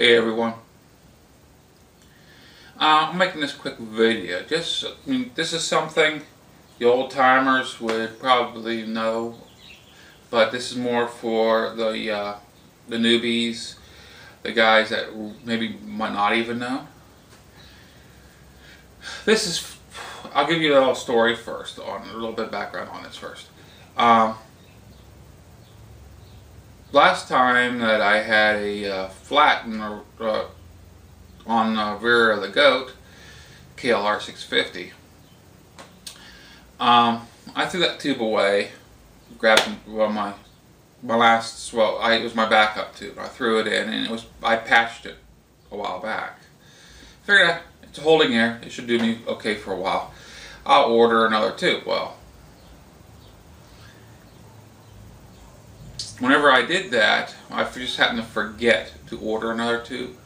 Hey everyone. Uh, I'm making this quick video. Just, I mean, this is something the old timers would probably know, but this is more for the uh, the newbies, the guys that maybe might not even know. This is, I'll give you a little story first, on a little bit of background on this first. Um, last time that I had a uh, flat the, uh, on the rear of the goat, KLR 650, um, I threw that tube away, grabbed well, my my last, well, I, it was my backup tube. I threw it in and it was, I patched it a while back. Figured it's holding air, it should do me okay for a while. I'll order another tube. Well, whenever I did that, I just happened to forget to order another tube.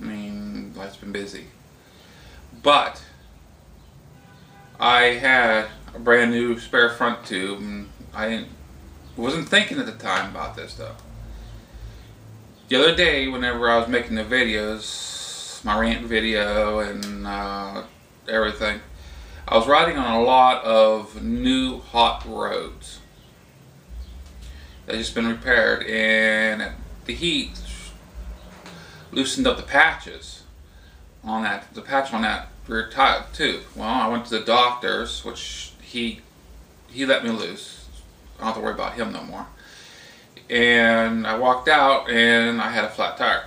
I mean, life's been busy. But I had a brand new spare front tube and I didn't, wasn't thinking at the time about this though. The other day, whenever I was making the videos, my rant video and uh, everything, I was riding on a lot of new hot roads just been repaired and the heat loosened up the patches on that the patch on that rear tooth. Well, I went to the doctor's, which he he let me loose. I don't have to worry about him no more. And I walked out and I had a flat tire.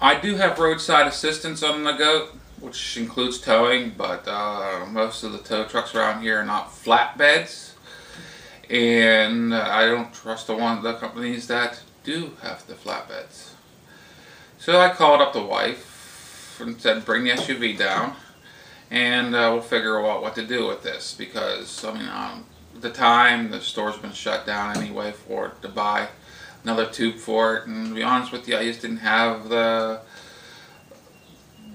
I do have roadside assistance on the goat, which includes towing, but uh, most of the tow trucks around here are not flatbeds and I don't trust the one of the companies that do have the flatbeds. So I called up the wife and said bring the SUV down and uh, we'll figure out what to do with this because I mean um, the time the store's been shut down anyway for to buy another tube for it and to be honest with you I just didn't have the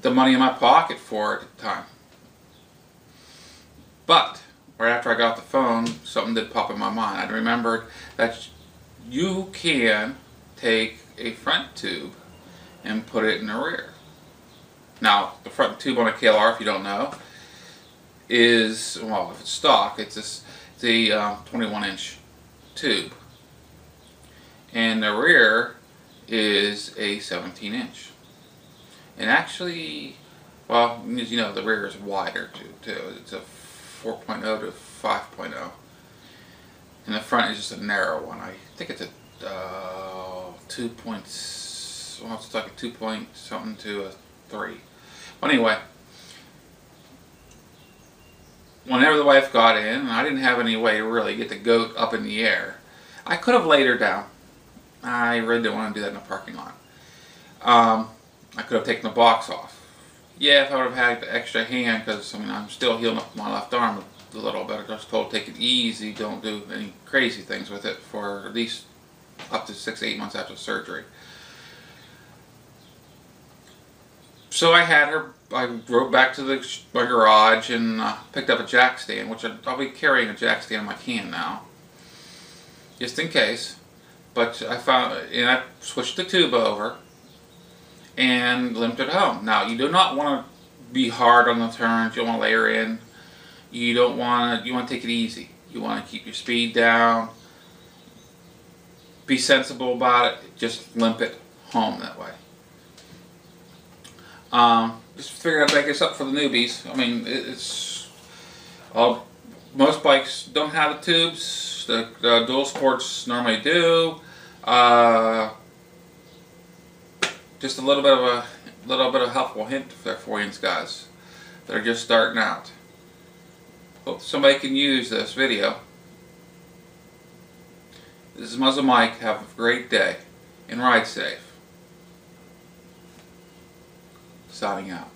the money in my pocket for it at the time. But right after I got the phone, something did pop in my mind. I remembered that you can take a front tube and put it in the rear. Now, the front tube on a KLR, if you don't know, is, well, if it's stock, it's, it's a um, 21 inch tube. And the rear is a 17 inch. And actually, well, as you know, the rear is wider too. too. It's a 4.0 to 5.0. And the front is just a narrow one. I think it's a uh, 2 points, well it's like a 2 point something to a 3. But anyway, whenever the wife got in, I didn't have any way to really get the goat up in the air. I could have laid her down. I really didn't want to do that in the parking lot. Um, I could have taken the box off yeah, if I would have had the extra hand, because I mean I'm still healing up my left arm a little bit. I was told take it easy, don't do any crazy things with it for at least up to six, eight months after surgery. So I had her, I drove back to the, my garage and uh, picked up a jack stand, which I'll be carrying a jack stand in my can now, just in case. But I found, and I switched the tube over, and limped it home. Now, you do not want to be hard on the turns. You want to layer in. You don't want to, you want to take it easy. You want to keep your speed down. Be sensible about it. Just limp it home that way. Um, just figured I'd make this up for the newbies. I mean, it's, uh, most bikes don't have the tubes. The, the dual sports normally do. Uh, just a little bit of a little bit of helpful hint for you guys that are just starting out. Hope somebody can use this video. This is Muzzle Mike. Have a great day and ride safe. Signing out.